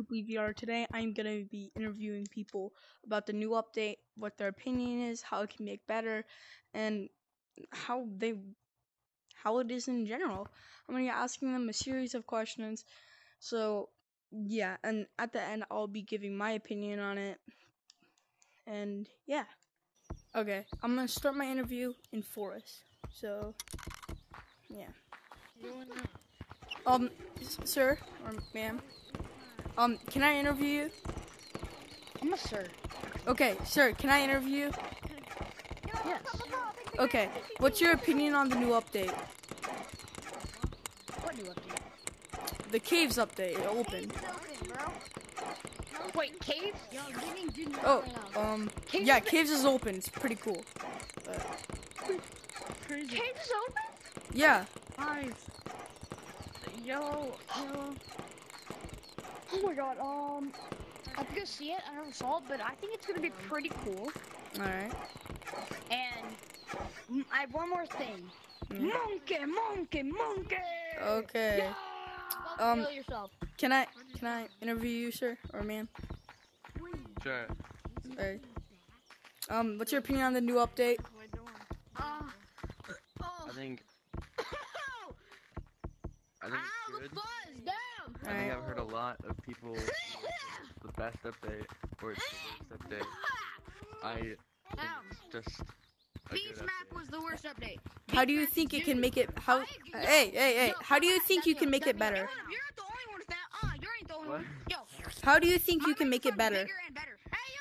Cooply VR. Today I'm gonna be interviewing people about the new update, what their opinion is, how it can make better, and how they how it is in general. I'm gonna be asking them a series of questions. So yeah, and at the end I'll be giving my opinion on it. And yeah. Okay, I'm gonna start my interview in Forest. So yeah. Um, sir or ma'am. Um, can I interview you? I'm a sir. Okay, sir, can I interview you? Yes. Okay, what's your opinion on the new update? What new update? The caves update it opened. Wait, caves? Oh, um, Caves yeah, caves is open. It's pretty cool. Caves is open? Yeah. Nice. Yo, yo. Oh my god, um, I think I see it. I never saw it, but I think it's gonna be pretty cool. All right. And I have one more thing. Mm. Monkey, monkey, monkey. Okay. Yeah! Um, Kill yourself. Can I can I interview you, sir or ma'am? Sure. Alright. Um, what's your opinion on the new update? Uh, I think I think Ow, it's good. Fuzz! I think I've heard a lot of people the best update or it's the worst update. I Ow. just a Beach map update. was the worst update. How do you think it can make it? How? Hey, hey, hey! How do you think you can make it better? You're not the only one with that. Uh, you ain't the only one. Yo, How do you think you can make it better? Bigger and better. Hey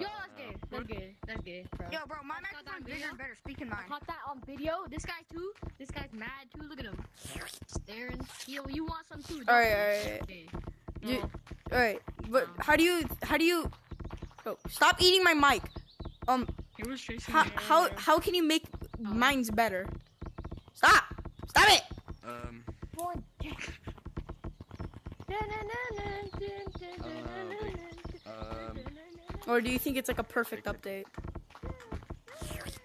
yo! Uh, Yo, that's gay. That's gay. That's gay, bro. Yo, bro, my microphone's bigger and better. Speaking I mine. caught that on video. This guy too. This guy's mad too. Look at him. Staring. Yo, you want some too? don't Alright, you? alright, Okay. You- No. All right, but how do you? How do you? Oh, stop eating my mic. Um, He was chasing how me how earlier. how can you make mine's better? Stop! Stop it! Um, um, Or do you think it's like a perfect update?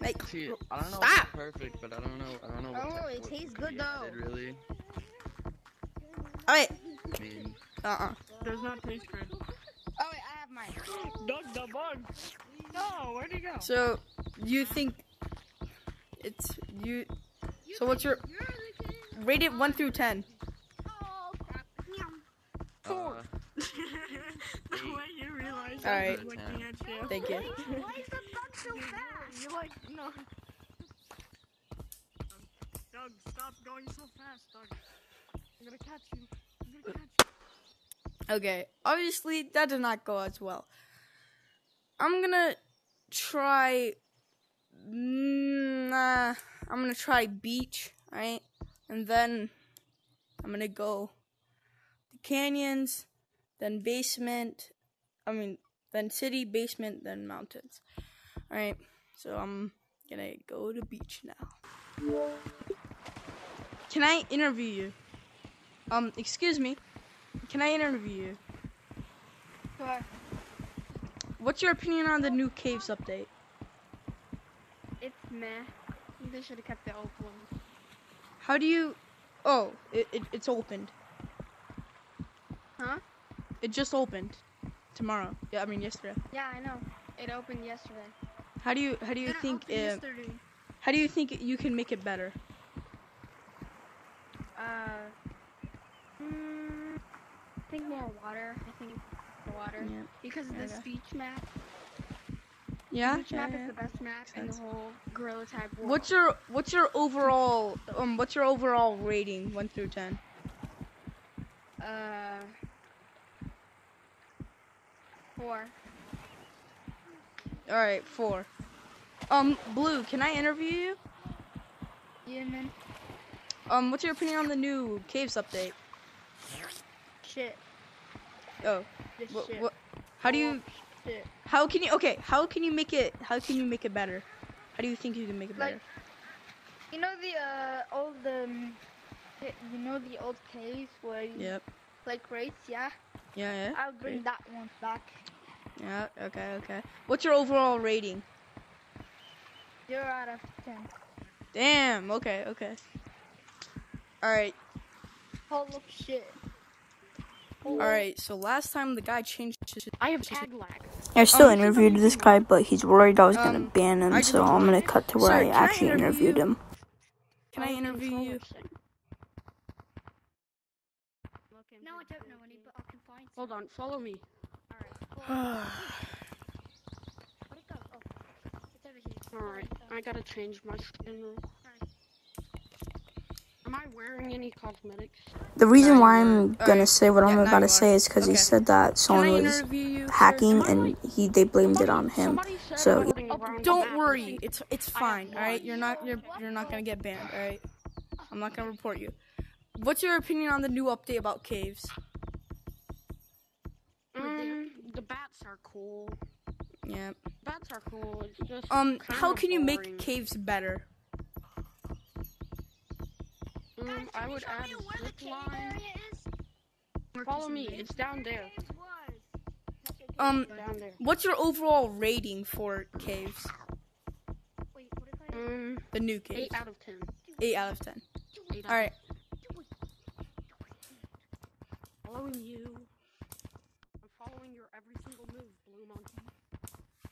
Like, see, I don't know Stop! if it's perfect, but I don't know. I don't know. What Oh, type- it what tastes good, though. added, Really? alright, I mean, uh, uh Does not taste good. Oh wait, I have mine. Doug the bug. No, where'd he go? So, you think it's you? So what's your rate it one through ten? uh, the way you realize right. was looking at you. Thank you. Why is the bug so fast? You're like, no. Doug, stop going so fast, Doug. I'm gonna catch you. I'm gonna catch you. Okay, obviously that did not go as well. I'm gonna try. Mm, nah, I'm gonna try beach, right? And then I'm gonna go the canyons, then basement. I mean, then city, basement, then mountains. All right, so I'm gonna go to beach now. Can I interview you? Um, excuse me. Can I interview you? What? What's your opinion on the new caves update? It's meh. They should have kept it open. How do you? Oh, it, it it's opened. Huh? It just opened. Tomorrow. Yeah, I mean yesterday. Yeah, I know. It opened yesterday. How do you how do you think yesterday. how do you think you can make it better? Uh, mm, I think more water. I think more water Yeah. because of Yeah, this yeah. beach map. Yeah. beach yeah, map is the best map in the whole gorilla type world. What's your what's your overall um what's your overall rating one through ten? uh four? All right, four. Um, Blue, can I interview you? Yeah, man. Um, what's your opinion on the new caves update? Shit. Oh, This what, shit. what how do you Shit. how can you okay? How can you make it? How can you make it better? How do you think you can make it better? Like-? You know the uh old um, you know the old caves where you Yep. play crates, yeah. Yeah, yeah. I'll bring that one back. Yeah, okay, okay. What's your overall rating? Zero out of ten. Damn, okay, okay. Alright, Full of shit. Oh, All right. So last time the guy changed his. I have tag lag. I still Um, interviewed this guy, but he's worried I was gonna Um, ban him, so I'm gonna cut to where Sir, I can I actually interviewed you? him. Can I interview you? No, I don't know any, but I can find. Hold on, follow me. Where'd go? Oh, it's over here. Alright, I gotta change my skin. Am I wearing any cosmetics? The reason why. I'm gonna Alright. say what Yeah, I'm now about you to say is because he said that someone was interview you? sir? hacking and he they blamed it on him. So- floating oh, Don't map. worry, it's it's fine. All right, you're not you're you're not gonna get banned. All right, I'm not gonna report you. What's your opinion on the new update about caves? Mm, the bats are cool. Yeah. Bats are cool. Just Um, how can you boring. make caves better? Mm, I would add zip line. Follow me. It's down there. Um, there. what's your overall rating for caves? Wait, what if I? Mm, The new caves. eight out of ten. Eight out of ten. Eight out All right. Following you. I'm following your every single move, Blue Monkey.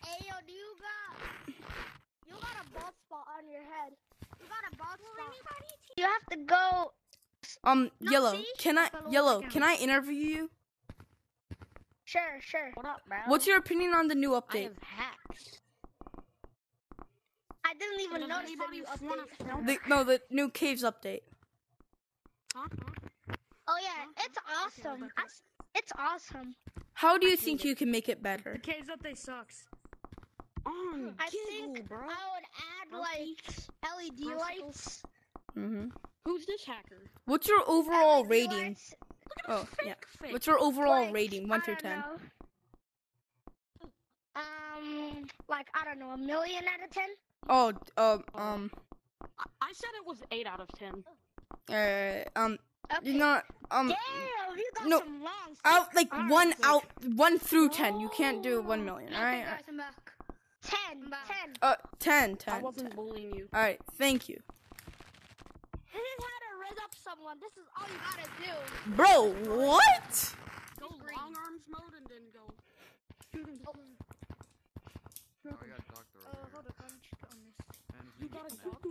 Hey yo, do you got you got a bald spot on your head? You got a bald spot. You have to go. Um, yellow. see? Can I yellow? Can I interview you? Sure, sure. What up, bro? What's your opinion on the new I update? have hacks. I didn't even Does notice the anybody new update. The, no, the new caves update. Huh? Oh yeah, it's awesome. I s it's awesome. How do you think you can make it better? The caves update sucks. On I Giggle, think bro. I would add like LED lights. Mm-hmm. Who's this hacker? What's your overall LED rating? lights, Oh, yeah. Fake. What's your overall like, rating? One I through ten. know. Um, like I don't know, a million out of ten. Oh, um, um, I, I said it was eight out of ten. uh, um, Okay. you know, um, Damn, you got no, some long. out like Alright, one like- out one through ten. You can't do one million. All right. Guys, I'm back. Ten, ten. Uh, ten, I wasn't bullying you. All right. Thank you, bro. What? Go long arms mode and then go. Oh, I got doctor Uh, over hold here. on, I'm just on this. And You got a doctor?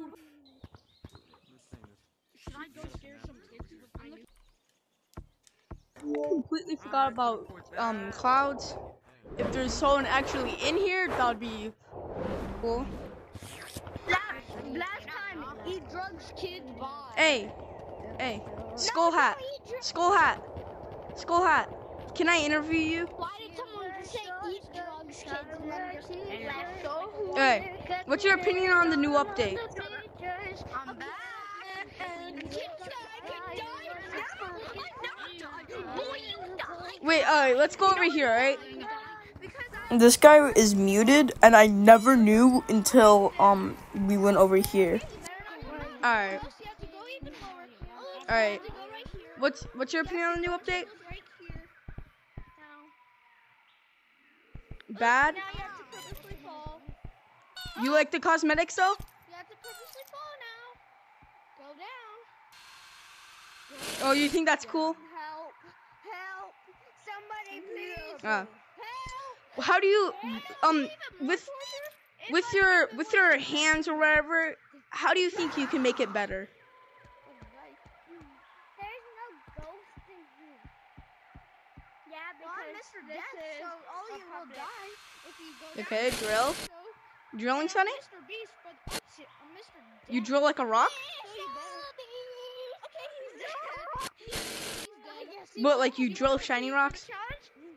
This thing is Should I go scare some kids with my new? Completely forgot about um clouds. If there's someone actually in here, that would be cool. Last, last time, eat drugs, kids buy. Hey, hey, skull hat, skull hat, skull hat. Can I interview you? Why did someone say eat drugs, kids? And then just laugh so Hey, what's your opinion on the new update? I'm back. Wait, alright, let's go over here, alright? This guy is muted, and I never knew until um we went over here. Alright, alright. What's what's your opinion on the new update? Bad? You have to purposely fall. You like the cosmetics though? You have to purposely fall now. Go down. Oh, you think that's cool? Help! Help! Somebody please! Uh, Help! how do you um with with your with your hands or whatever? How do you think you can make it better? There's no ghost in here. Yeah, because this is so all you will die if you go Okay, down. drill. So, Drilling, Sunny? Mr. Beast, but oh, shit, Mr. You drill like a rock? Okay, he's dead. He's dead. Yes, he But like you You drill shiny rocks?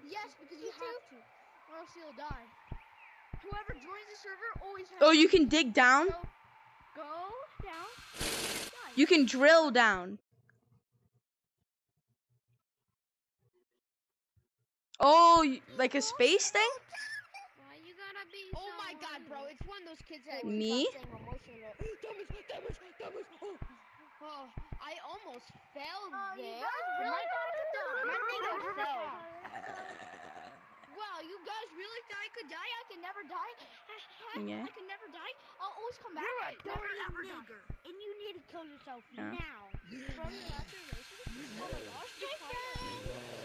Yes, because you have to, or else you'll die. Whoever joins the server always has Oh, you can dig down? Go, go down. You can drill down. Oh, like a space thing? Why you gotta be Oh so my god, bro, it's one of those kids that Me? keep on saying emotional. Damage, damage, damage. Oh. Oh, I almost fell there. but oh my, my thing was fell. Wow, you guys really think I could die? I can never die? Yeah. I can never die? I'll always come back. You're a never dirty ever nigger. die. And you need to kill yourself Yeah. now. From your observations, oh my gosh,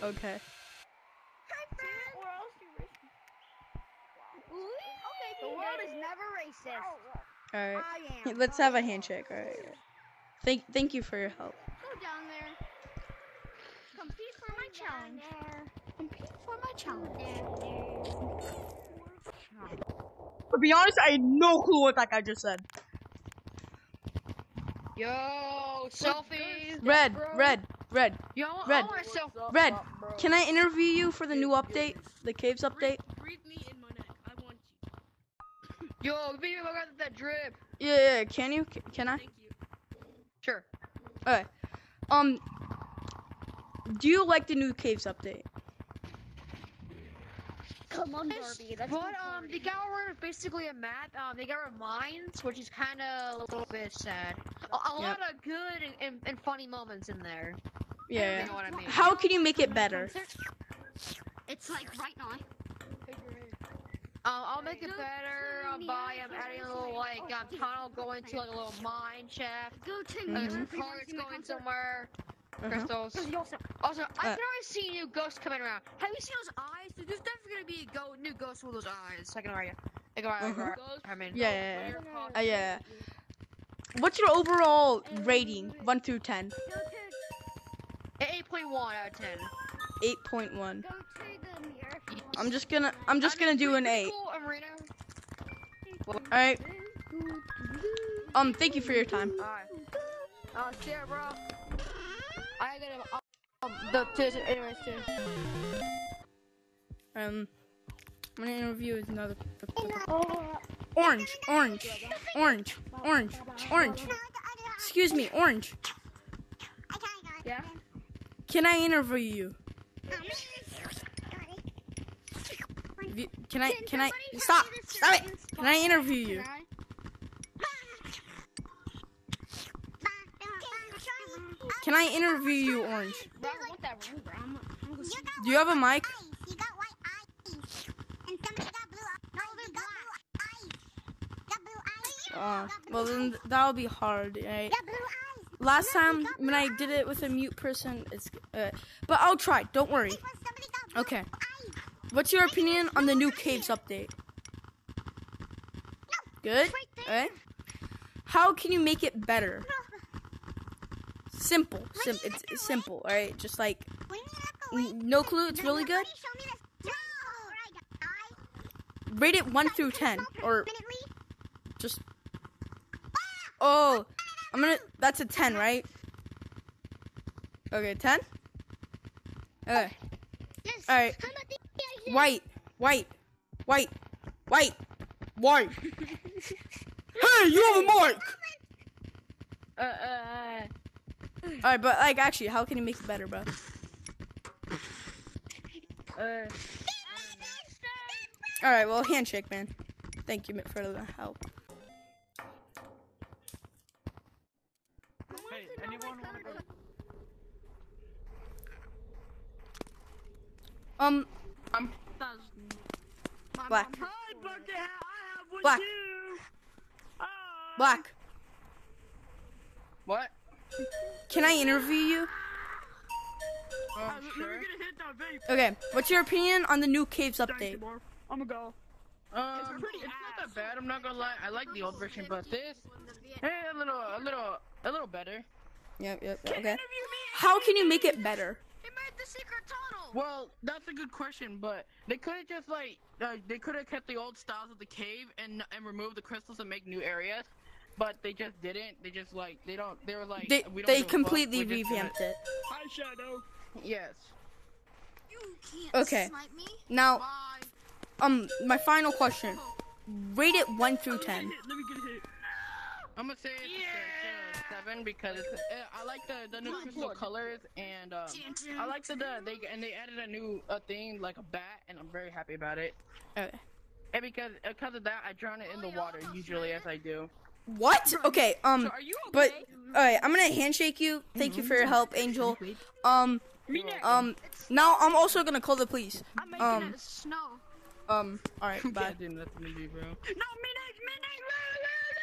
Okay. Or else you Okay, the world is never racist. Oh, all right. I am. Let's have a handshake. All right. Thank thank you for your help. Go down there. Compete for my challenge. Compete for my challenge. To be honest, I had no clue what that guy just said. Yo, selfies. Red, red, red, Yo, I Red. want a selfie. red. Can I interview you for the new update, the caves update? Breathe me in my neck. I want you. Yo, give me I got that drip. Yeah, yeah. Can you? Can I? Thank you. Sure. Alright. Um. Do you like the new caves update? Come on, Barbie. That's But my um, they got rid of basically a map. Um, they got rid of mines, which is kind of a little bit sad. A, a lot of good and, and, and funny moments in there. Yeah. You know what I mean? How can you make it better? It's like right now. Um, I'll make it better uh, by um, adding a little like um, tunnel going to like a little mine shaft. Go to. Like some cards going somewhere. Uh-huh. Crystals. Also, Also, I Uh. can already see new ghosts coming around. Have you seen those eyes? There's definitely gonna be a go- new ghost with those eyes. I can already. I can already. Uh-huh. I mean. Yeah, yeah, yeah. Uh, yeah. What's your overall rating, one through ten? Eight point one out of ten. Eight point one. go to the mirror. I'm just gonna. I'm just gonna do an pretty eight. All right. Um. Thank you for your time. Alright. Uh, see ya, bro. I gotta. Um, the, to, anyways, too. Um. I'm gonna interview with another. Orange. Orange. Orange. Orange. Orange. Excuse me. Orange. Yeah? Can I interview you? You- Can I? Can I? Stop! Stop it! Can I interview you? Can I interview you, Orange? Do you have a mic? Uh, well then that'll be hard, right? Last time when I did it with a mute person, it's. Uh, but I'll try. Don't worry. Okay. What's your opinion on the new caves update? Good. Okay. How can you make it better? Simple. Sim- it's, it's simple. All right. Just like When you look away, n- no clue. It's really good. Show me this. No. I Rate it one through ten, or just. Oh, I'm gonna. That's a ten, right? Okay, ten. Okay. All right. How about the idea? White, white, white, white, white. hey, you have a mic. Uh, uh, All right, but like, actually, how can you make it better, bro? uh. All right, well, handshake, man. Thank you for the help. Hey, anyone want to go? Um, black, Hi, Bucket I have one Black. too. Black. What? Can I interview you? Um, Uh, let me sure. get a hit that vape. Okay. What's your opinion on the new caves update? I'm gonna go. Um, It's pretty it's not that bad. I'm not gonna lie. I like the old version, but this, eh, a little, a little, a little better. Yep, yep. Can Okay. How can you make it better? They made the secret tunnel. Well, that's a good question, but they could have just like, uh, they could have kept the old styles of the cave and and removed the crystals and make new areas, but they just didn't. They just like, they don't. They were like, They we don't they give a fuck, completely we're just gonna-" revamped it. Hi, Shadow. Yes. You can't Okay. snipe me. Now, Bye. um, my final question. Rate it one through ten. Let me get a hit. I'm gonna say it's a uh, seven because it's, uh, I like the the new crystal colors and um, I like the, the they and they added a new uh, thing like a bat and I'm very happy about it. Okay. And because because of that, I drown it in the water usually as I do. What? Okay. Um. So are you okay? But all right, I'm gonna handshake you. Thank you for your help, Angel. Um, um. Now I'm also gonna call the police. Um. Um. All right. You Bye. can't do nothing to bro. No, midnight, midnight.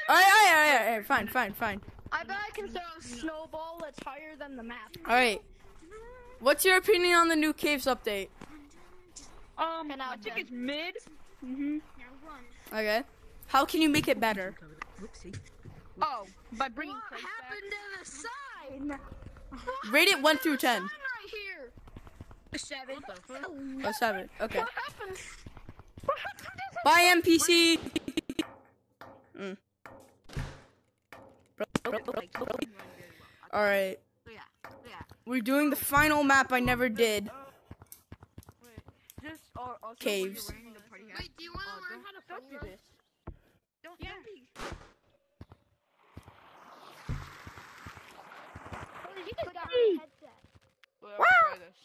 All right. All right. All right. All right. Fine. Fine. Fine. I bet I can throw a snowball that's higher than the map. All right. What's your opinion on the new caves update? Um, And I think it's mid. Mm-hmm. Now. Okay. How can you make it better? Oh, by bringing What plates happened to the sign? Rate it one through ten. Sign right here. back. Seven. Oh, seven. Okay. What happened? Bye, NPC. Mm. All right. We're doing the final map I never did. Just uh, also Caves. When you're wearing the party hat, Wait, do you want uh, to learn how to don't do funny this. Don't, Yeah. don't be. You just got my headset. Well, I'm gonna try this.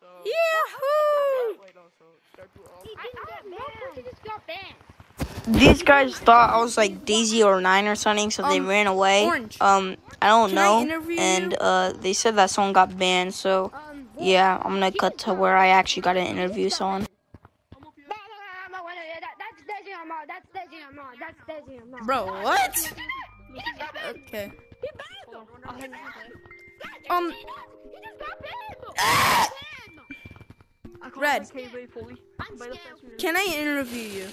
So, Yahoo! wait, no, so start to all. I, I have no clue. He just got banned. These guys thought I was like Daisy09 or something, so they Um, ran away. Orange. Um, I don't Can know. interview and uh, they said that someone got banned. So Um, yeah, I'm gonna cut to where I actually got an interview someone. That's Desi Ahmad. That's Desi Ahmad. That's Desi Ahmad. Bro, what? Okay. Um, He just got banned. Ah! Red. it K-Way fully. I'm By the scared. first can I interview you?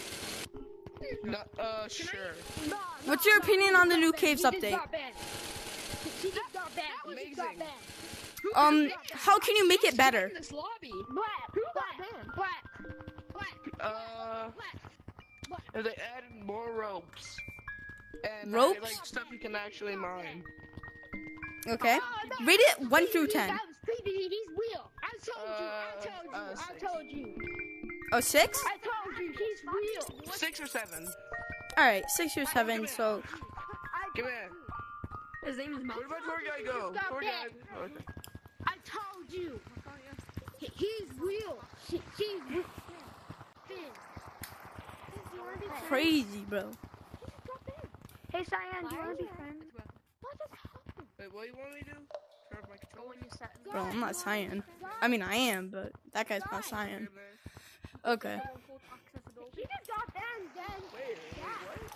No, uh, sure. No, What's your opinion on the new caves update? just got banned. He just got banned. He just got Amazing. Um, how can you make it better? Uh, they added more ropes. And Ropes? like stuff you can actually mine. Okay. Oh, no, Rate it one through PvP, ten. That was PvP. He's real. I told you. I Uh, told you. uh, I told you. Oh, six? I told you. He's real. Six or seven. All right, six or seven. So Give me it. His name is Where did my tour guide go? Stop Tour it. guide. Oh, okay. I told you. He, he's real. She, she's real. Crazy, bro. Hey, Cyan, do you want to be friends? Wait, what do you want me to do? Turn off my controller? Bro, I'm not cyan. I mean, I am, but that guy's not cyan. Okay. He just got banned, then. Wait, wait, what?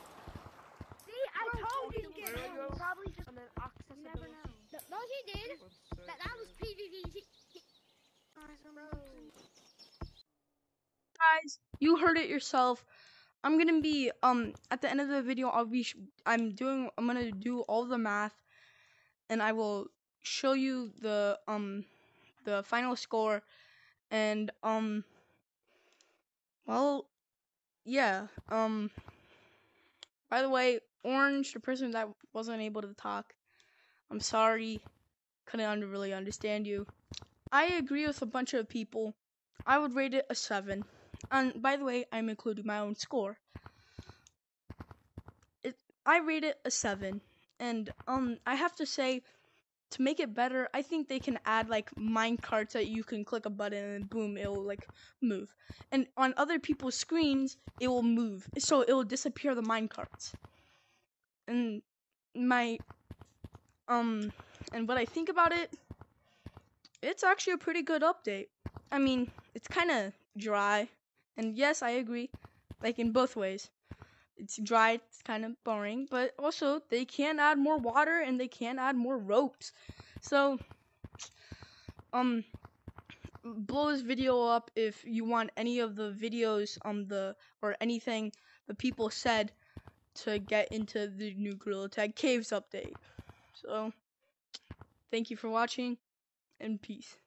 See, I told you. Where do I? Probably just. And then accessibility. No, he did. That, that was PvP. He, he... guys, you heard it yourself. I'm gonna be um at the end of the video. I'll be sh- I'm doing I'm gonna do all the math, and I will show you the um the final score, and um well yeah um by the way Orange the person that wasn't able to talk, I'm sorry, couldn't under- really understand you. I agree with a bunch of people. I would rate it a seven. And by the way, I'm including my own score. It I rate it a seven. And um I have to say to make it better, I think they can add like mine carts that you can click a button and boom, it will like move. And on other people's screens, it will move. So it will disappear the mine carts. And my um and what I think about it, it's actually a pretty good update. I mean, it's kind of dry. And yes, I agree. Like in both ways. It's dry, it's kind of boring, but also they can add more water and they can add more ropes. So um blow this video up if you want any of the videos on the or anything the people said to get into the new Gorilla Tag Caves update. So thank you for watching and peace.